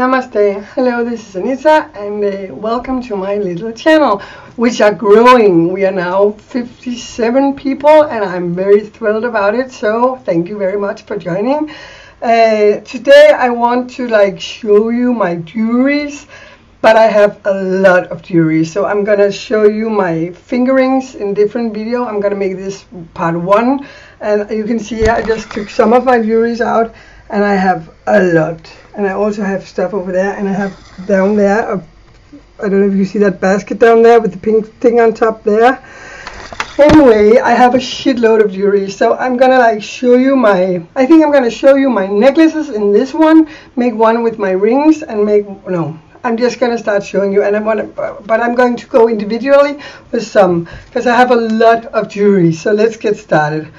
Namaste. Hello, this is Anita, and uh, welcome to my little channel, which are growing. We are now 57 people, and I'm very thrilled about it. So, thank you very much for joining. Uh, today, I want to like show you my jewelries, but I have a lot of jewelry. So, I'm gonna show you my fingerings in different video. I'm gonna make this part one, and you can see I just took some of my jewelries out, and I have a lot and I also have stuff over there and I have down there a, I don't know if you see that basket down there with the pink thing on top there. Anyway I have a shitload of jewelry so I'm gonna like show you my I think I'm gonna show you my necklaces in this one make one with my rings and make no I'm just gonna start showing you and I want to but I'm going to go individually with some because I have a lot of jewelry so let's get started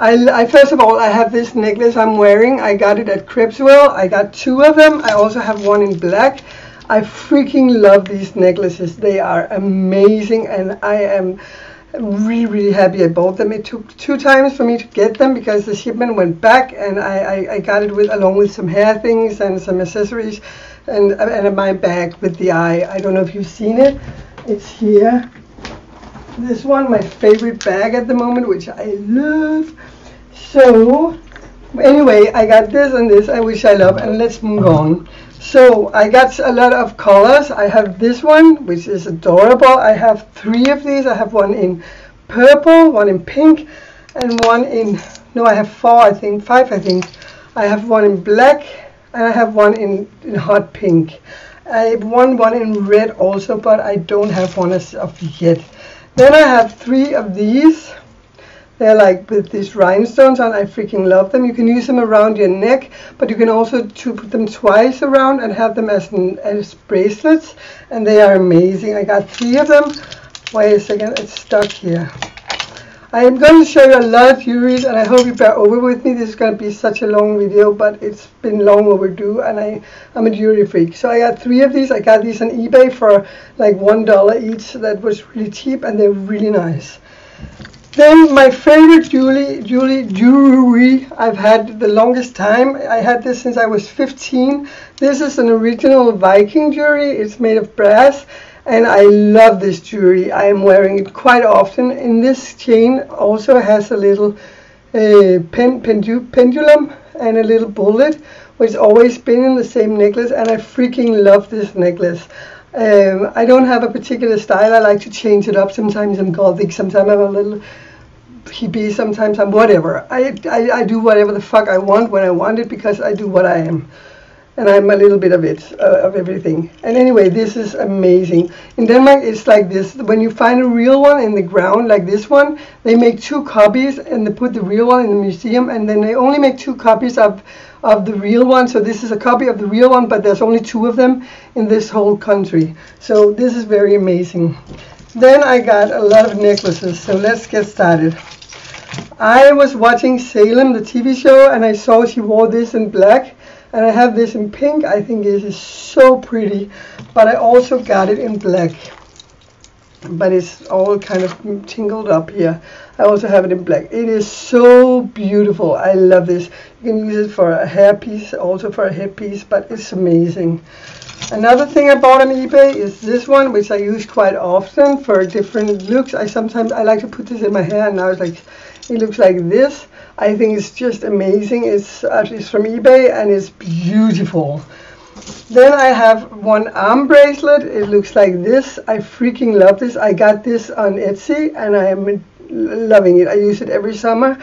I, I, first of all, I have this necklace I'm wearing. I got it at Crepeswell. I got two of them. I also have one in black. I freaking love these necklaces. They are amazing, and I am really, really happy I bought them. It took two times for me to get them because the shipment went back, and I, I, I got it with along with some hair things and some accessories, and and my bag with the eye. I don't know if you've seen it. It's here this one, my favorite bag at the moment, which I love. So, anyway, I got this and this, I wish I love, and let's move on. So, I got a lot of colors. I have this one, which is adorable. I have three of these. I have one in purple, one in pink, and one in, no, I have four, I think, five, I think. I have one in black, and I have one in, in hot pink. I have one, one in red also, but I don't have one as of yet. Then I have three of these. They're like with these rhinestones on. I freaking love them. You can use them around your neck, but you can also to put them twice around and have them as, as bracelets. And they are amazing. I got three of them. Wait a second, it's stuck here. I am going to show you a lot of jewelries and I hope you bear over with me. This is going to be such a long video, but it's been long overdue and I, I'm a jewelry freak. So I got three of these. I got these on eBay for like one dollar each. That was really cheap and they're really nice. Then my favorite jewelry, jewelry, jewelry I've had the longest time. I had this since I was 15. This is an original Viking jewelry. It's made of brass and I love this jewelry. I am wearing it quite often. And this chain also has a little uh, pen, pendu pendulum and a little bullet, which always been in the same necklace, and I freaking love this necklace. Um, I don't have a particular style. I like to change it up. Sometimes I'm gothic. Sometimes I'm a little hippie. Sometimes I'm whatever. I, I, I do whatever the fuck I want when I want it because I do what I am and I'm a little bit of it, uh, of everything. And anyway, this is amazing. In Denmark, it's like this. When you find a real one in the ground, like this one, they make two copies and they put the real one in the museum, and then they only make two copies of, of the real one. So this is a copy of the real one, but there's only two of them in this whole country. So this is very amazing. Then I got a lot of necklaces, so let's get started. I was watching Salem, the TV show, and I saw she wore this in black and I have this in pink. I think this is so pretty. But I also got it in black. But it's all kind of tingled up here. I also have it in black. It is so beautiful. I love this. You can use it for a hairpiece, also for a headpiece, but it's amazing. Another thing I bought on eBay is this one, which I use quite often for different looks. I sometimes I like to put this in my hair, and now it's like it looks like this. I think it's just amazing. It's actually from eBay and it's beautiful. Then I have one arm bracelet. It looks like this. I freaking love this. I got this on Etsy and I am loving it. I use it every summer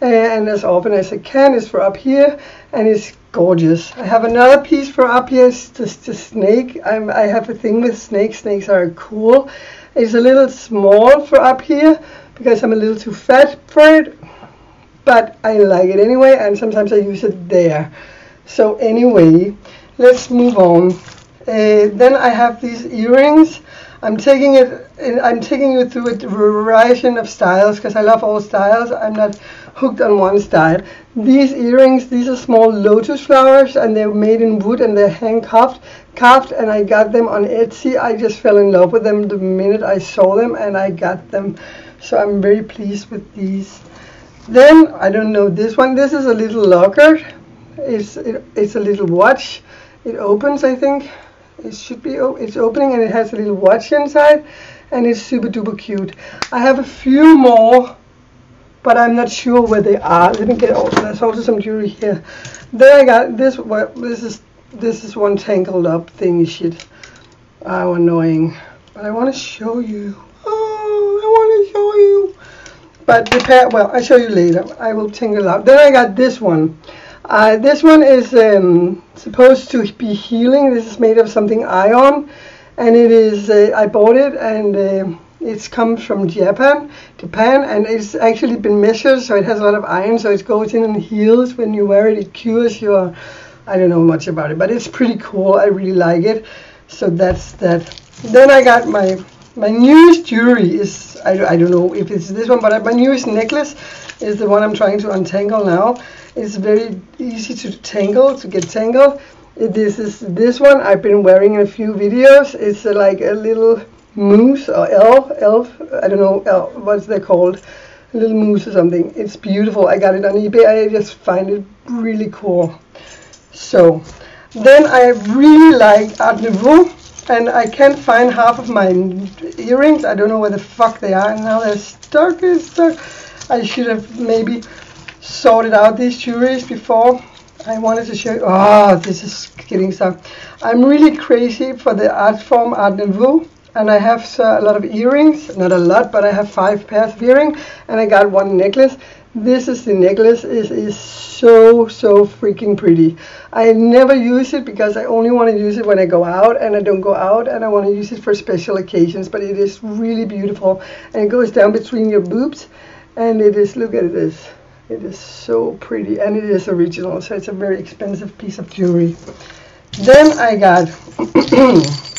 and as often as I can. It's for up here and it's gorgeous. I have another piece for up here. It's just a snake. I'm, I have a thing with snakes. Snakes are cool. It's a little small for up here because I'm a little too fat for it but I like it anyway and sometimes I use it there. So anyway let's move on. Uh, then I have these earrings. I'm taking it I'm taking you through a variety of styles because I love all styles. I'm not hooked on one style. These earrings these are small lotus flowers and they're made in wood and they're hand carved carved and I got them on Etsy. I just fell in love with them the minute I saw them and I got them so I'm very pleased with these then I don't know this one. This is a little locker. It's it, it's a little watch. it opens I think it should be it's opening and it has a little watch inside and it's super duper cute I have a few more but I'm not sure where they are let me get oh there's also some jewelry here then I got this well, this is this is one tangled up thingy shit oh uh, annoying but I want to show you show you but the well I'll show you later I will tingle out then I got this one uh, this one is um, supposed to be healing. This is made of something iron, and it is. Uh, I bought it, and uh, it's comes from Japan, Japan, and it's actually been measured, so it has a lot of iron. So it goes in and heals when you wear it. It cures your. I don't know much about it, but it's pretty cool. I really like it. So that's that. Then I got my my newest jewelry is I, I don't know if it's this one, but my newest necklace is the one I'm trying to untangle now. It's very easy to tangle, to get tangled. This is this one I've been wearing in a few videos. It's uh, like a little moose or elf, elf, I don't know elf, what's they called, a little moose or something. It's beautiful. I got it on eBay. I just find it really cool. So then I really like Art Nouveau and I can't find half of my earrings. I don't know where the fuck they are. And now they're stuck. Stuck. I should have maybe sorted out these jewelries before. I wanted to show you. Oh, this is getting stuck. I'm really crazy for the art form Art Nouveau. And I have uh, a lot of earrings. Not a lot, but I have five pairs of earrings. And I got one necklace. This is the necklace. It is so, so freaking pretty. I never use it because I only want to use it when I go out. And I don't go out. And I want to use it for special occasions. But it is really beautiful. And it goes down between your boobs. And it is, look at this it is so pretty and it is original, so it's a very expensive piece of jewelry. Then I got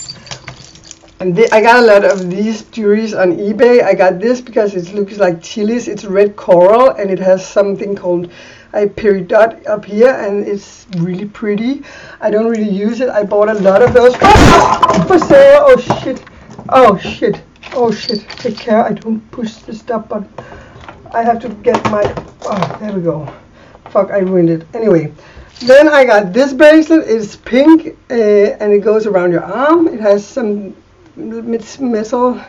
and I got a lot of these jewelries on eBay. I got this because it looks like chilies. It's red coral and it has something called a peridot up here and it's really pretty. I don't really use it. I bought a lot of those for sale. Oh shit. Oh shit. Oh shit. Take care. I don't push the stop button. I have to get my, oh, there we go. Fuck, I ruined it. Anyway, then I got this bracelet. It's pink uh, and it goes around your arm. It has some metal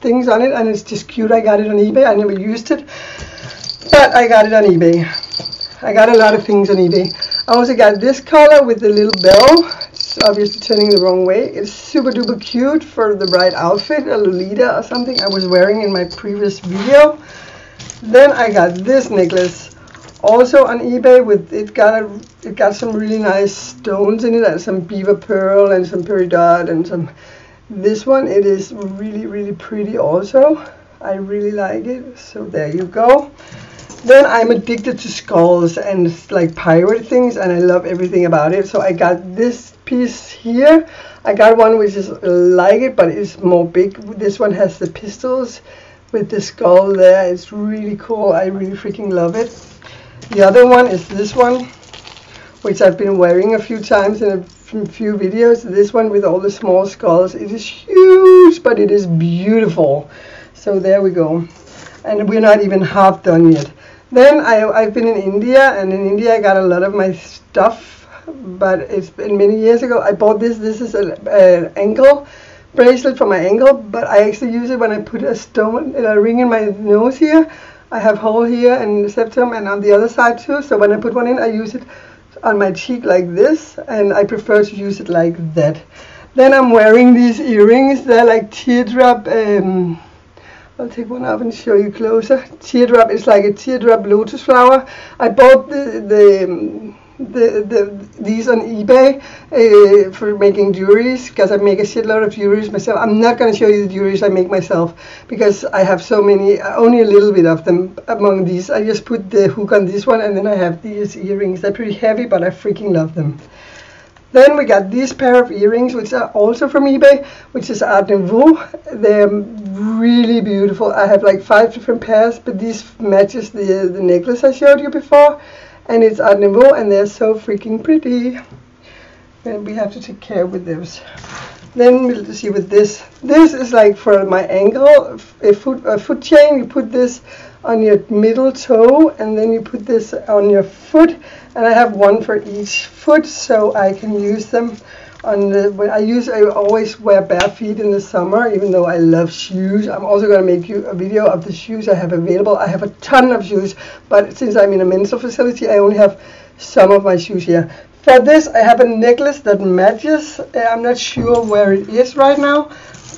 things on it and it's just cute. I got it on eBay. I never used it, but I got it on eBay. I got a lot of things on eBay. I also got this color with the little bell. It's obviously turning the wrong way. It's super duper cute for the bright outfit, a Lolita or something I was wearing in my previous video. Then I got this necklace also on eBay with it got a, it got some really nice stones in it and some beaver pearl and some peridot and some this one it is really really pretty also I really like it so there you go then I'm addicted to skulls and like pirate things and I love everything about it so I got this piece here I got one which is like it but it's more big this one has the pistols with the skull there. It's really cool. I really freaking love it. The other one is this one, which I've been wearing a few times in a few videos. This one with all the small skulls. It is huge, but it is beautiful. So there we go. And we're not even half done yet. Then I, I've been in India, and in India I got a lot of my stuff, but it's been many years ago. I bought this. This is an ankle bracelet for my ankle, but I actually use it when I put a stone, a ring in my nose here. I have hole here and septum and on the other side too. So when I put one in, I use it on my cheek like this, and I prefer to use it like that. Then I'm wearing these earrings. They're like teardrop. Um, I'll take one off and show you closer. Teardrop is like a teardrop lotus flower. I bought the the the, the these on eBay uh, for making jewelries because I make a shitload of jewelries myself. I'm not going to show you the jewelries I make myself because I have so many, only a little bit of them among these. I just put the hook on this one and then I have these earrings. They're pretty heavy, but I freaking love them. Then we got these pair of earrings, which are also from eBay, which is Art Nouveau. They're really beautiful. I have like five different pairs, but these matches the, the necklace I showed you before and it's Art Nouveau and they're so freaking pretty. And we have to take care with those then we'll see with this. This is like for my ankle a foot, a foot chain you put this on your middle toe and then you put this on your foot. And I have one for each foot so I can use them on the when I use I always wear bare feet in the summer even though I love shoes. I'm also going to make you a video of the shoes I have available. I have a ton of shoes but since I'm in a mental facility I only have some of my shoes here. For this I have a necklace that matches. I'm not sure where it is right now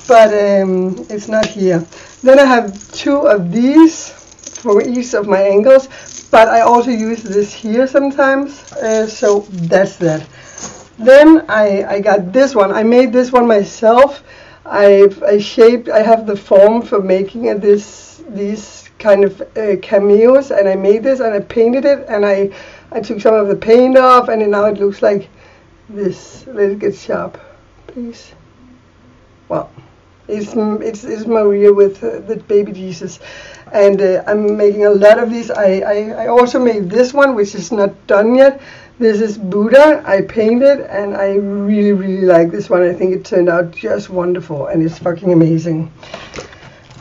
but um, it's not here. Then I have two of these for each of my ankles but I also use this here sometimes. Uh, so that's that then I, I got this one. I made this one myself. I I shaped. I have the form for making this these kind of uh, cameos, and I made this and I painted it, and I I took some of the paint off, and now it looks like this. Let it get sharp, please. Well, it's it's, it's Maria with uh, the baby Jesus, and uh, I'm making a lot of these. I, I I also made this one, which is not done yet this is Buddha. I painted and I really, really like this one. I think it turned out just wonderful and it's fucking amazing.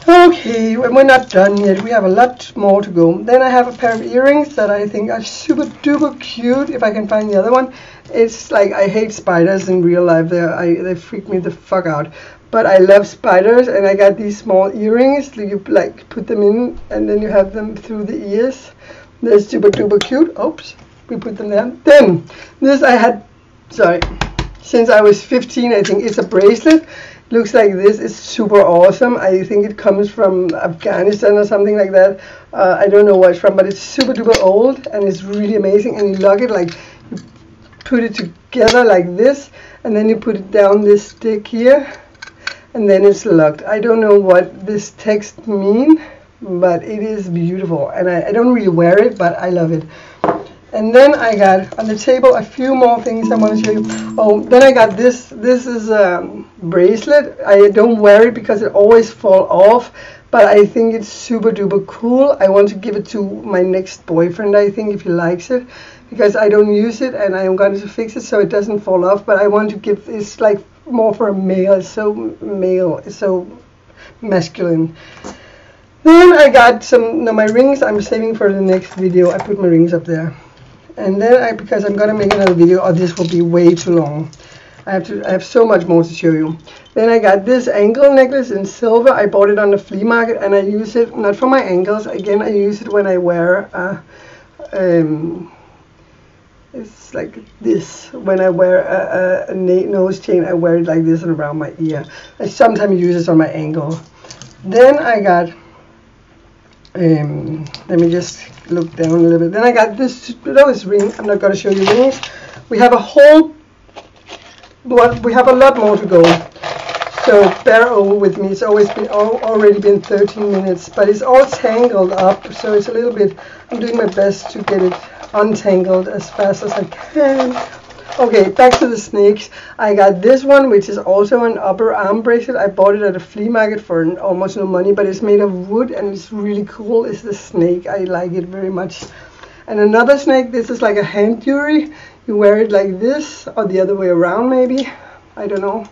Okay, we're not done yet. We have a lot more to go. Then I have a pair of earrings that I think are super duper cute. If I can find the other one, it's like I hate spiders in real life. They I they freak me the fuck out. But I love spiders, and I got these small earrings. You like put them in, and then you have them through the ears. They're super duper cute. Oops we put them there. Then this I had, sorry, since I was 15, I think it's a bracelet. Looks like this. It's super awesome. I think it comes from Afghanistan or something like that. Uh, I don't know where it's from, but it's super duper old and it's really amazing. And you lock it like, you put it together like this, and then you put it down this stick here, and then it's locked. I don't know what this text mean, but it is beautiful. And I, I don't really wear it, but I love it. And then I got on the table a few more things I want to show you. Oh, then I got this. This is a bracelet. I don't wear it because it always fall off, but I think it's super duper cool. I want to give it to my next boyfriend, I think, if he likes it, because I don't use it and I am going to fix it so it doesn't fall off. But I want to give it's like more for a male. It's so male. It's so masculine. Then I got some, no, my rings I'm saving for the next video. I put my rings up there and then I because I'm gonna make another video or this will be way too long. I have to I have so much more to show you. Then I got this ankle necklace in silver. I bought it on the flea market and I use it not for my ankles again I use it when I wear a, um, it's like this. When I wear a, a, a nose chain I wear it like this and around my ear. I sometimes use this on my ankle then I got um, let me just look down a little bit. Then I got this, those ring. I'm not going to show you rings. We have a whole, well, we have a lot more to go. So bear over with me. It's always been already been 13 minutes, but it's all tangled up. So it's a little bit, I'm doing my best to get it untangled as fast as I can. Okay, back to the snakes. I got this one, which is also an upper arm bracelet. I bought it at a flea market for almost no money, but it's made of wood and it's really cool. It's the snake. I like it very much. And another snake, this is like a hand jewelry. You wear it like this or the other way around maybe. I don't know.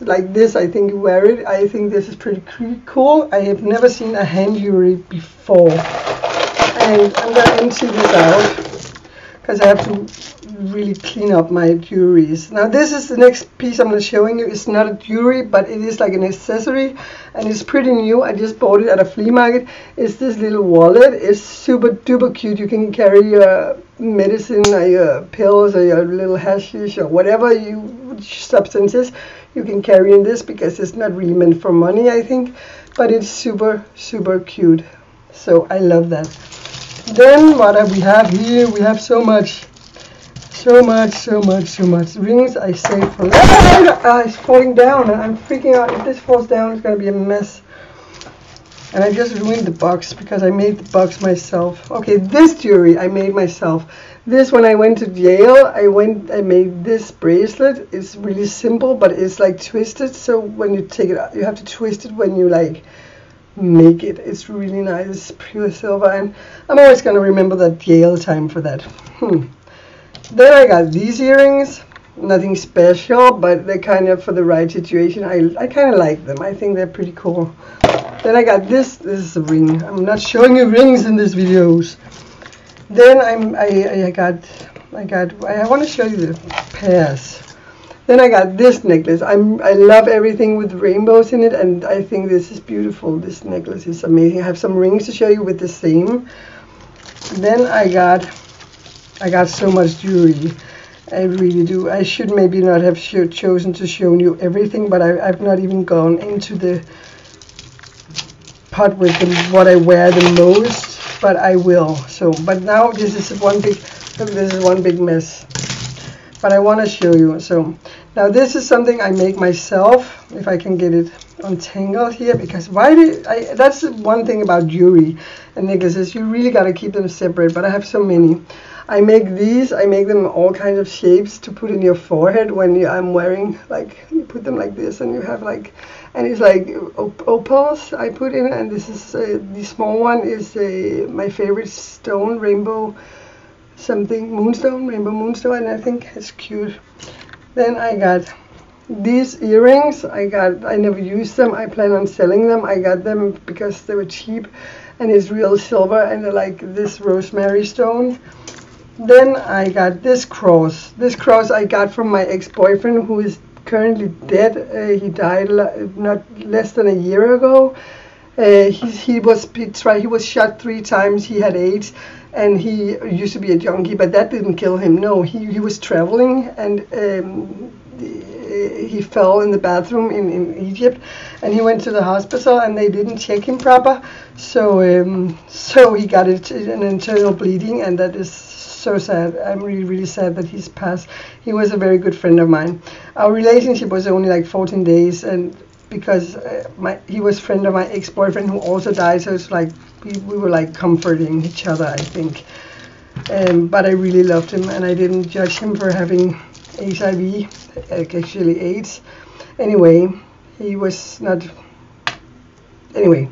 Like this, I think you wear it. I think this is pretty cool. I have never seen a hand jewelry before. And I'm going to empty this out because I have to really clean up my jewelries. Now this is the next piece I'm going to showing you. It's not a jewelry, but it is like an accessory, and it's pretty new. I just bought it at a flea market. It's this little wallet. It's super duper cute. You can carry your medicine or your pills or your little hashish or whatever you substances you can carry in this because it's not really meant for money, I think, but it's super super cute. So I love that. Then what we have here? We have so much so much, so much, so much. Rings I saved for later. Ah, it's falling down and I'm freaking out. If this falls down, it's going to be a mess. And I just ruined the box because I made the box myself. Okay, this jewelry I made myself. This, when I went to jail, I went, I made this bracelet. It's really simple, but it's like twisted. So when you take it out, you have to twist it when you like make it. It's really nice. It's pure silver. And I'm always going to remember that Yale time for that. Hmm. Then I got these earrings. Nothing special, but they're kind of for the right situation. I, I kind of like them. I think they're pretty cool. Then I got this. This is a ring. I'm not showing you rings in these videos. Then I'm I, I got I got I want to show you the pairs. Then I got this necklace. I'm I love everything with rainbows in it, and I think this is beautiful. This necklace is amazing. I have some rings to show you with the same. Then I got I got so much jewelry. I really do. I should maybe not have chosen to show you everything, but I, have not even gone into the part with the, what I wear the most, but I will. So, but now this is one big, this is one big mess. But I want to show you. So now this is something I make myself, if I can get it untangled here, because why did I, that's one thing about jewelry and necklaces, you really got to keep them separate, but I have so many. I make these, I make them all kinds of shapes to put in your forehead when you, I'm wearing, like, you put them like this and you have like, and it's like op opals I put in and this is, uh, the small one is uh, my favorite stone, rainbow something, moonstone, rainbow moonstone, and I think it's cute. Then I got these earrings, I got, I never used them, I plan on selling them, I got them because they were cheap and it's real silver and they're like this rosemary stone then I got this cross. This cross I got from my ex-boyfriend who is currently dead. Uh, he died not less than a year ago. Uh, he, he was he was shot three times. He had AIDS, and he used to be a junkie, but that didn't kill him. No, he, he was traveling and um, he fell in the bathroom in, in Egypt, and he went to the hospital and they didn't check him proper. So um, so he got it, an internal bleeding, and that is so sad. I'm really, really sad that he's passed. He was a very good friend of mine. Our relationship was only like 14 days, and because uh, my he was friend of my ex-boyfriend who also died, so it's like we, we were like comforting each other, I think. Um, but I really loved him, and I didn't judge him for having HIV, actually AIDS. Anyway, he was not. Anyway,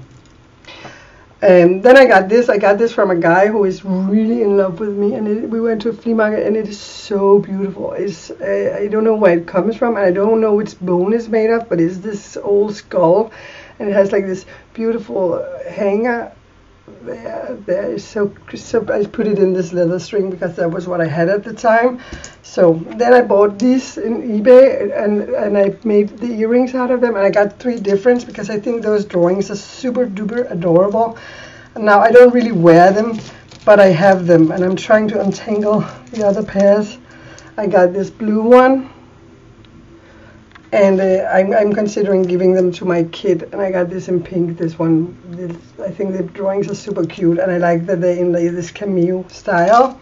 and then I got this. I got this from a guy who is really in love with me, and it, we went to a flea market, and it is so beautiful. It's uh, I don't know where it comes from, and I don't know which bone it's made of, but it's this old skull, and it has like this beautiful hanger. There, is so, so I put it in this leather string because that was what I had at the time. So then I bought these in eBay and and I made the earrings out of them and I got three different because I think those drawings are super duper adorable. Now I don't really wear them, but I have them and I'm trying to untangle the other pairs. I got this blue one and uh, I'm, I'm considering giving them to my kid and I got this in pink this one this, I think the drawings are super cute and I like that they're in like, this cameo style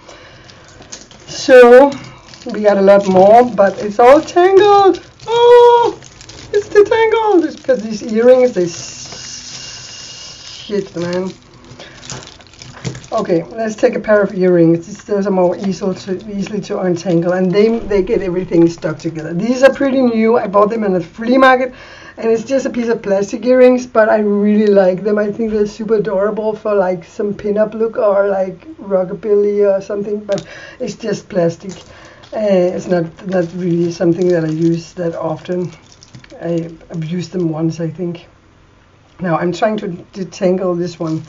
so we got a lot more, but it's all tangled. Oh, it's detangled. It's because these earrings, they shit, man. Okay, let's take a pair of earrings. Those are more easy to, easily to untangle, and they they get everything stuck together. These are pretty new. I bought them in the flea market, and it's just a piece of plastic earrings, but I really like them. I think they're super adorable for like some pin-up look or like rockabilly or something, but it's just plastic. Uh, it's not not really something that I use that often. I, have used them once, I think. Now I'm trying to detangle this one.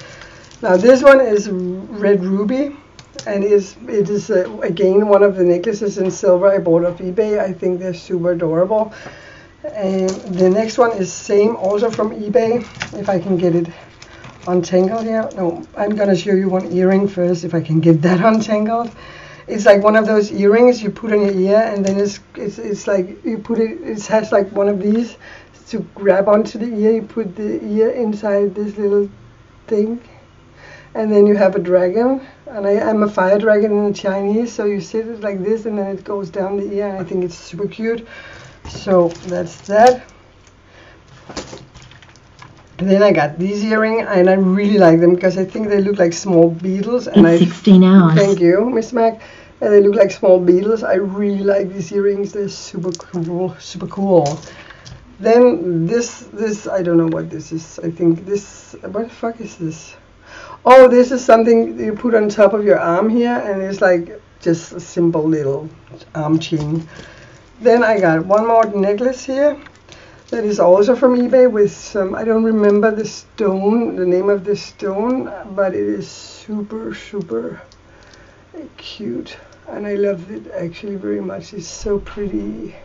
Now this one is red ruby, and is it is uh, again one of the necklaces in silver I bought off eBay. I think they're super adorable. And the next one is same, also from eBay. If I can get it untangled here. No, I'm gonna show you one earring first. If I can get that untangled it's like one of those earrings you put on your ear and then it's it's, it's like you put it it has like one of these to grab onto the ear you put the ear inside this little thing and then you have a dragon and I, am a fire dragon in Chinese so you sit it like this and then it goes down the ear and I think it's super cute so that's that and then I got these earrings, and I really like them because I think they look like small beetles. And it's I, 16 hours. Thank you, Miss Mac. And they look like small beetles. I really like these earrings. They're super cool, super cool. Then this, this, I don't know what this is. I think this, what the fuck is this? Oh, this is something you put on top of your arm here, and it's like just a simple little arm chain. Then I got one more necklace here that is also from eBay with some, I don't remember the stone, the name of the stone, but it is super, super cute. And I love it actually very much. It's so pretty.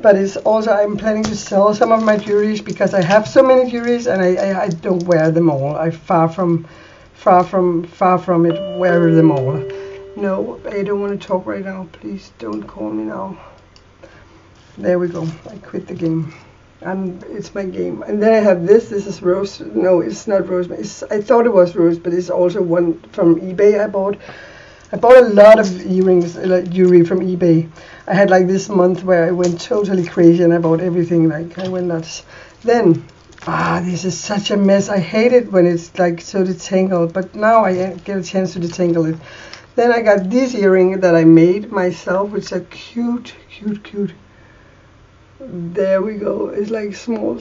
But it's also, I'm planning to sell some of my jewelries because I have so many jewelries and I, I, I don't wear them all. I far from, far from, far from it wear them all. No, I don't want to talk right now. Please don't call me now. There we go. I quit the game and it's my game. And then I have this. This is rose. No, it's not rose. It's, I thought it was rose, but it's also one from eBay I bought. I bought a lot of earrings, uh, like jewelry from eBay. I had like this month where I went totally crazy and I bought everything. Like I went nuts. Then, ah, this is such a mess. I hate it when it's like so detangled. But now I get a chance to detangle it. Then I got this earring that I made myself, which are cute, cute, cute there we go. It's like small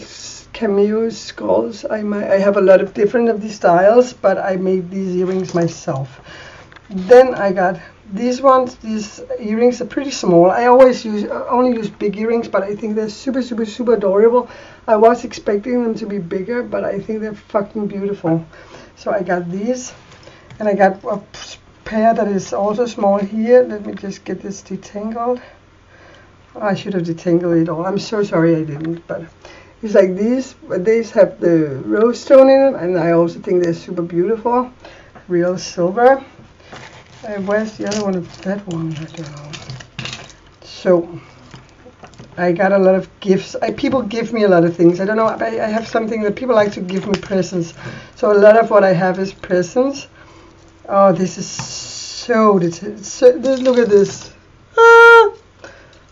cameo skulls. I might, I have a lot of different of these styles, but I made these earrings myself. Then I got these ones. These earrings are pretty small. I always use only use big earrings, but I think they're super, super, super adorable. I was expecting them to be bigger, but I think they're fucking beautiful. So I got these, and I got a pair that is also small here. Let me just get this detangled. I should have detangled it all. I'm so sorry I didn't, but it's like these. But these have the rose stone in them, and I also think they're super beautiful. Real silver. Where's the other one? That one, I don't know. So I got a lot of gifts. I, people give me a lot of things. I don't know. I, I have something that people like to give me presents. So a lot of what I have is presents. Oh, this is so. so look at this. Ah!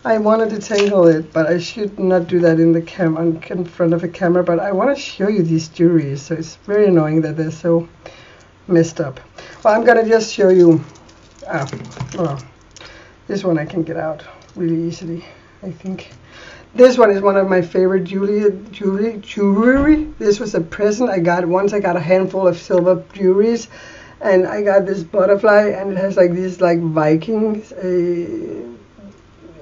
I wanted to tangle it, but I should not do that in the cam in front of a camera. But I want to show you these jewelries, so it's very annoying that they're so messed up. Well, I'm gonna just show you. Ah, well, this one I can get out really easily, I think. This one is one of my favorite jewelry, jewelry, jewelry. This was a present I got once. I got a handful of silver jewelries, and I got this butterfly, and it has like these like Vikings. Uh,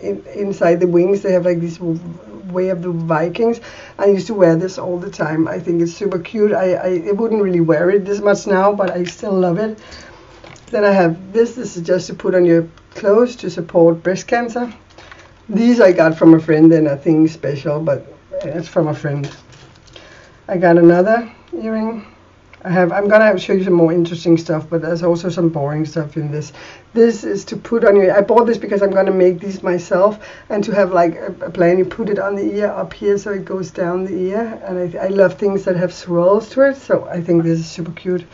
in, inside the wings. They have like this way of the Vikings. I used to wear this all the time. I think it's super cute. I, I, I wouldn't really wear it this much now, but I still love it. Then I have this. This is just to put on your clothes to support breast cancer. These I got from a friend. They're nothing special, but it's from a friend. I got another earring I have. I'm gonna show you some more interesting stuff, but there's also some boring stuff in this. This is to put on your. I bought this because I'm gonna make these myself, and to have like a, a plan. You put it on the ear up here, so it goes down the ear. And I, I love things that have swirls to it, so I think this is super cute.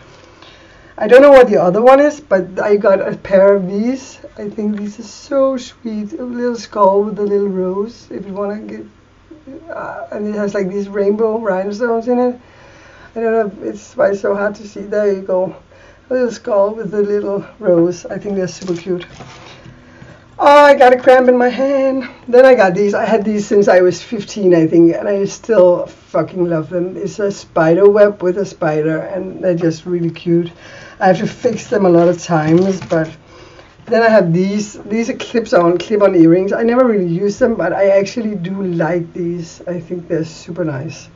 I don't know what the other one is, but I got a pair of these. I think these are so sweet. A little skull with a little rose, if you wanna get. Uh, and it has like these rainbow rhinestones in it. I don't know, it's why it's so hard to see. There you go. A little skull with a little rose. I think they're super cute. Oh, I got a cramp in my hand. Then I got these. I had these since I was 15, I think, and I still fucking love them. It's a spider web with a spider, and they're just really cute. I have to fix them a lot of times, but then I have these. These are clips-on, clip-on earrings. I never really use them, but I actually do like these. I think they're super nice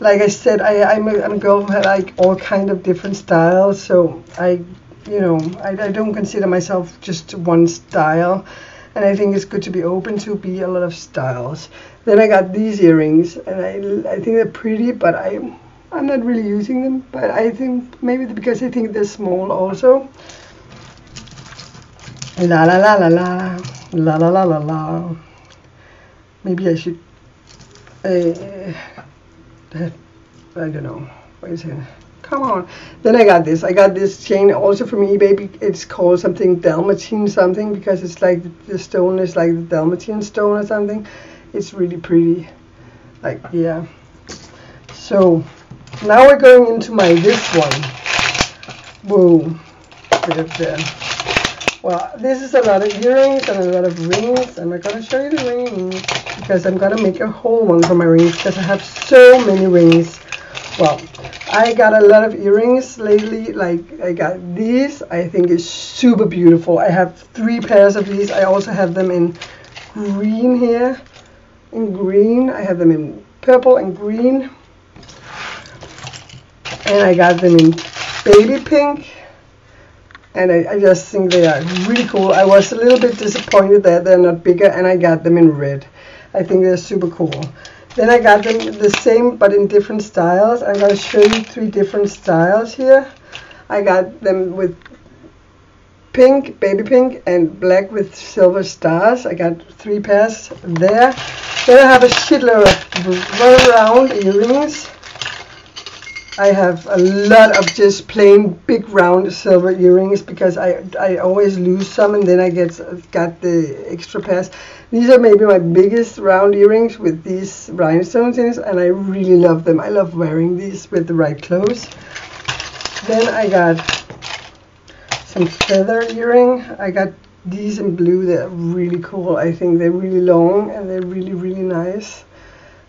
like I said, I, I'm, a, I'm a girl who had like all kind of different styles. So I, you know, I, I don't consider myself just one style. And I think it's good to be open to be a lot of styles. Then I got these earrings, and I, I think they're pretty, but I, I'm not really using them. But I think maybe because I think they're small also. La la la la la, la la la la la. Maybe I should. Uh, I don't know. What is it? Come on. Then I got this. I got this chain also from eBay. It's called something Dalmatine something because it's like the stone is like the Dalmatine stone or something. It's really pretty. Like yeah. So now we're going into my this one. Whoa. Well, this is a lot of earrings and a lot of rings. I'm not going to show you the rings because I'm going to make a whole one for my rings because I have so many rings. Well, I got a lot of earrings lately. Like, I got these. I think it's super beautiful. I have three pairs of these. I also have them in green here. in green. I have them in purple and green. And I got them in baby pink. And I, I just think they are really cool. I was a little bit disappointed that they're not bigger and I got them in red. I think they're super cool. Then I got them the same but in different styles. I'm going to show you three different styles here. I got them with pink, baby pink, and black with silver stars. I got three pairs there. Then I have a shitload of round earrings. I have a lot of just plain big round silver earrings because I, I always lose some and then I get got the extra pairs. These are maybe my biggest round earrings with these rhinestones in it and I really love them. I love wearing these with the right clothes. Then I got some feather earring. I got these in blue. They're really cool. I think they're really long and they're really, really nice.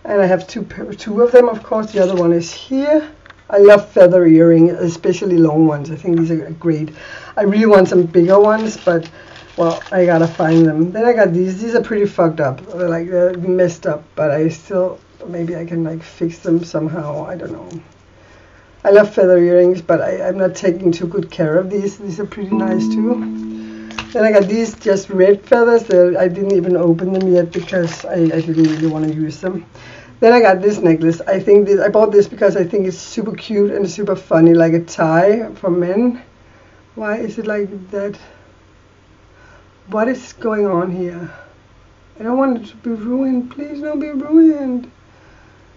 And I have two, two of them, of course. The other one is here. I love feather earring, especially long ones. I think these are great. I really want some bigger ones, but well, I gotta find them. Then I got these. These are pretty fucked up. They're like they're messed up, but I still maybe I can like fix them somehow. I don't know. I love feather earrings, but I, I'm not taking too good care of these. These are pretty nice too. Then I got these just red feathers. I didn't even open them yet because I, I didn't really want to use them. Then I got this necklace. I think this, I bought this because I think it's super cute and super funny, like a tie for men. Why is it like that? What is going on here? I don't want it to be ruined. Please don't be ruined.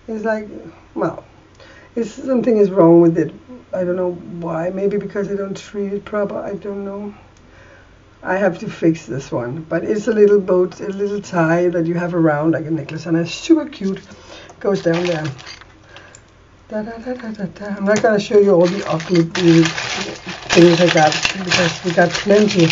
It's like, well, it's, something is wrong with it. I don't know why. Maybe because I don't treat it proper. I don't know. I have to fix this one. But it's a little boat, a little tie that you have around like a necklace, and it's super cute. Goes down there. Da, da, da. I'm not gonna show you all the ugly things I got because we got plenty.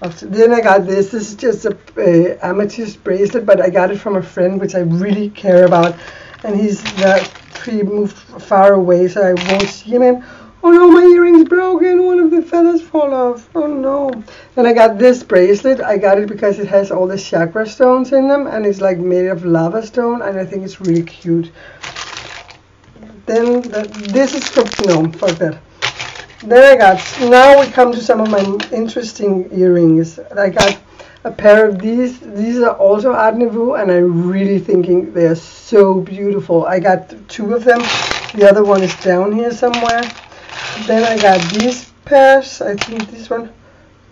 Of then I got this. This is just a uh, amethyst bracelet, but I got it from a friend, which I really care about, and he's that he moved far away, so I won't see him. And oh no, my earring's broken. One of the feathers fall off. Oh no. Then I got this bracelet. I got it because it has all the chakra stones in them, and it's like made of lava stone, and I think it's really cute. Then the, this is from no, fuck that. Then I got, now we come to some of my interesting earrings. I got a pair of these. These are also Art Nouveau, and I'm really thinking they are so beautiful. I got two of them. The other one is down here somewhere. Then I got these pairs. I think this one.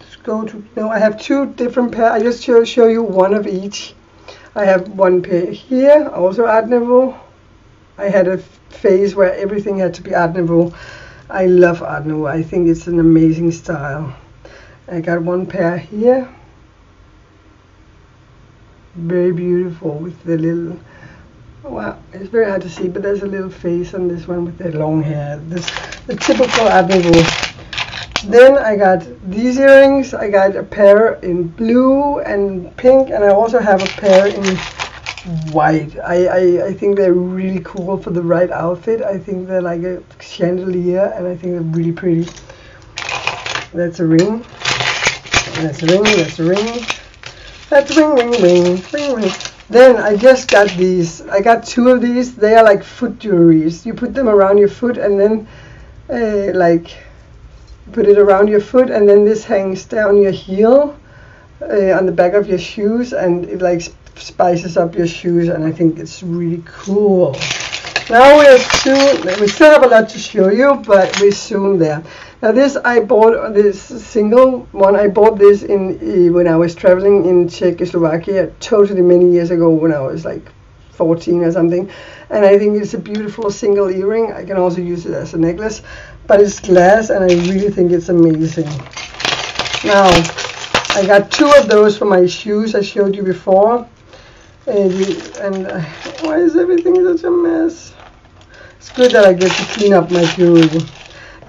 Let's go to, no, I have two different pairs. I just show, show you one of each. I have one pair here, also Art Nouveau. I had a phase where everything had to be Art Nouveau. I love Art Nouveau. I think it's an amazing style. I got one pair here. Very beautiful with the little, well, it's very hard to see, but there's a little face on this one with the long hair. This the typical Art Nouveau. Then I got these earrings. I got a pair in blue and pink, and I also have a pair in white. I, I, I think they're really cool for the right outfit. I think they're like a chandelier and I think they're really pretty. That's a ring. That's a ring, that's a ring. That's ring, ring, ring, ring, ring. Then I just got these. I got two of these. They are like foot jewelries. You put them around your foot and then uh, like put it around your foot and then this hangs down your heel uh, on the back of your shoes and it like spices up your shoes and I think it's really cool. Now we're soon, we still have a lot to show you, but we're soon there. Now this I bought this single one. I bought this in when I was traveling in Czechoslovakia, totally many years ago when I was like 14 or something. And I think it's a beautiful single earring. I can also use it as a necklace, but it's glass and I really think it's amazing. Now I got two of those for my shoes I showed you before. And, and uh, why is everything such a mess? It's good that I get to clean up my jewelry.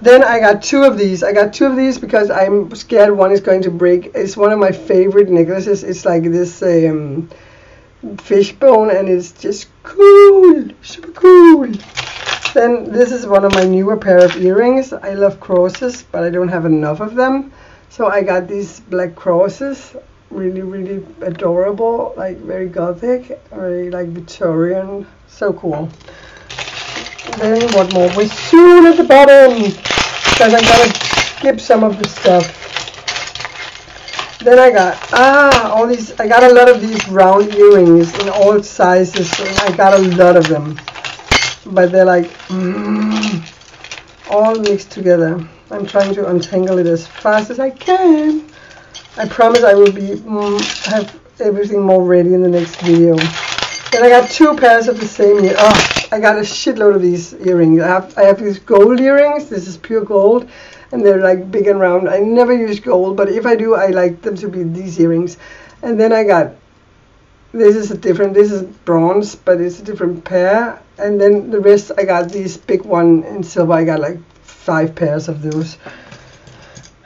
Then I got two of these. I got two of these because I'm scared one is going to break. It's one of my favorite necklaces. It's like this um, fishbone and it's just cool, super cool. Then this is one of my newer pair of earrings. I love crosses, but I don't have enough of them. So I got these black crosses really, really adorable, like very gothic, very like Victorian, so cool. Then what more? We're soon at the bottom, because I gotta skip some of the stuff. Then I got, ah, all these, I got a lot of these round earrings in all sizes, I got a lot of them. But they're like, mm, all mixed together. I'm trying to untangle it as fast as I can. I promise I will be mm, have everything more ready in the next video. Then I got two pairs of the same ear. Oh, I got a shitload of these earrings. I have I have these gold earrings. This is pure gold, and they're like big and round. I never use gold, but if I do, I like them to be these earrings. And then I got this is a different. This is bronze, but it's a different pair. And then the rest, I got these big one in silver. I got like five pairs of those.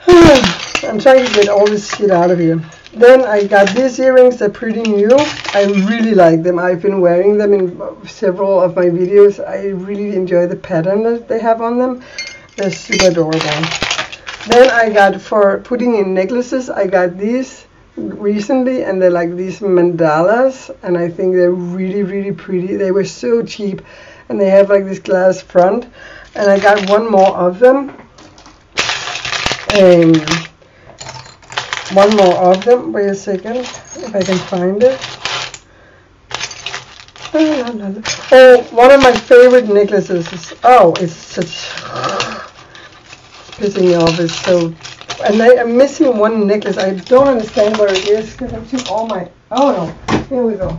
I'm trying to get all this shit out of here. Then I got these earrings, they're pretty new. I really like them. I've been wearing them in several of my videos. I really enjoy the pattern that they have on them. They're super adorable. Then I got for putting in necklaces, I got these recently and they're like these mandalas and I think they're really really pretty. They were so cheap and they have like this glass front and I got one more of them. Um, one more of them. Wait a second, if I can find it. Oh, one of my favorite necklaces is, oh, it's such, pissing me off, it's so, and I am missing one necklace, I don't understand where it is, because I took all my, oh no, here we go.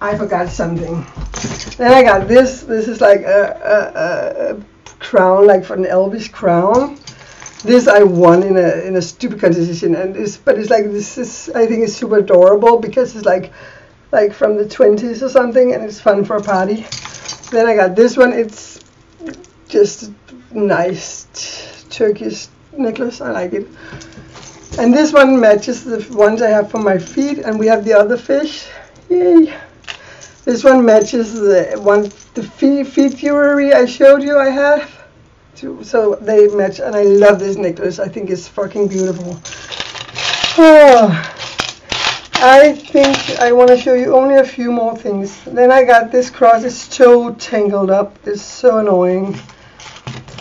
I forgot something. Then I got this, this is like a, a, a crown, like for an Elvis crown this I won in a in a stupid competition, and it's but it's like this is I think it's super adorable because it's like like from the 20s or something, and it's fun for a party. Then I got this one. It's just nice Turkish necklace. I like it. And this one matches the ones I have for my feet, and we have the other fish. Yay! This one matches the one the feet, feet jewelry I showed you I have too. So they match, and I love this necklace. I think it's fucking beautiful. Oh, I think I want to show you only a few more things. Then I got this cross. It's so tangled up. It's so annoying.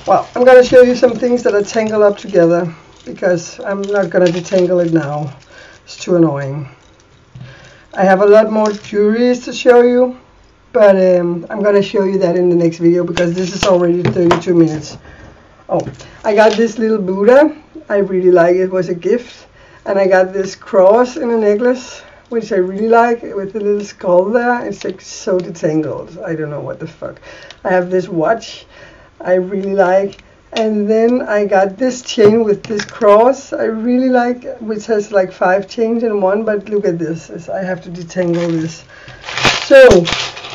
Well, I'm going to show you some things that are tangled up together because I'm not going to detangle it now. It's too annoying. I have a lot more jewelries to show you but um, I'm gonna show you that in the next video because this is already 32 minutes oh I got this little Buddha I really like it was a gift and I got this cross in a necklace which I really like with the little skull there. It's like so detangled. I don't know what the fuck. I have this watch I really like. And then I got this chain with this cross I really like which has like five chains in one. But look at this. I have to detangle this. So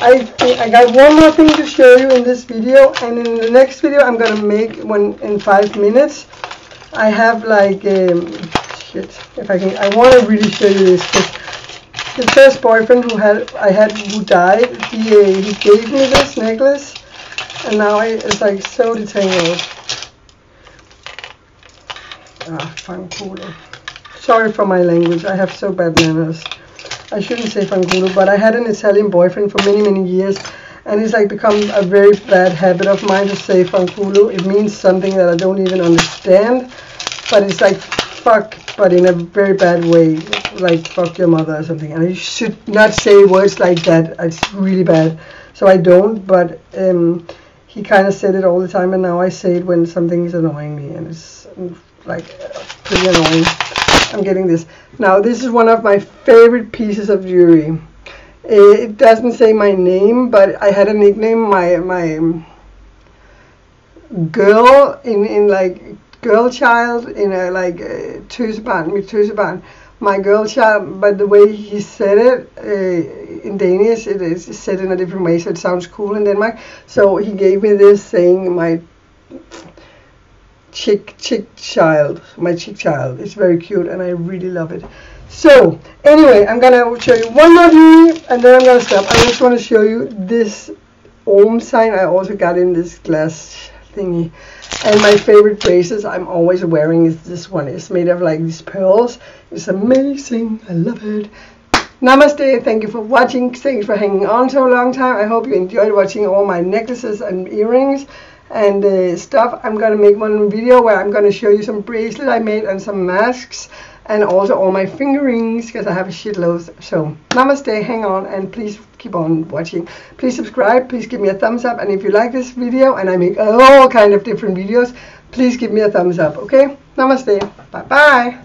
I, I got one more thing to show you in this video. And in the next video I'm gonna make one in five minutes. I have like um, shit. If I can I want to really show you this the first boyfriend who had I had who died he, uh, he gave me this necklace and now I, it's like so detangled ah fanculo sorry for my language I have so bad manners. I shouldn't say fanculo, but I had an Italian boyfriend for many, many years, and it's like become a very bad habit of mine to say fanculo. It means something that I don't even understand, but it's like fuck, but in a very bad way, like fuck your mother or something. And I should not say words like that. It's really bad. So I don't, but um, he kind of said it all the time, and now I say it when something is annoying me, and it's like pretty annoying. I'm getting this. Now, this is one of my favorite pieces of jewelry. It doesn't say my name, but I had a nickname. My my girl in in like girl child in a like Tøsebarn, mit My girl child, but the way he said it uh, in Danish, it is said in a different way, so it sounds cool in Denmark. So he gave me this saying, my chick chick child my chick child. It's very cute and I really love it. So anyway I'm gonna show you one more thing and then I'm gonna stop. I just want to show you this Om sign. I also got in this glass thingy. And my favorite braces I'm always wearing is this one. It's made of like these pearls. It's amazing. I love it. Namaste. Thank you for watching. Thanks for hanging on so long time. I hope you enjoyed watching all my necklaces and earrings and uh, stuff. I'm going to make one video where I'm going to show you some bracelet I made and some masks and also all my finger rings because I have a shitload. So namaste, hang on and please keep on watching. Please subscribe, please give me a thumbs up and if you like this video and I make all kind of different videos, please give me a thumbs up, okay? Namaste, bye bye.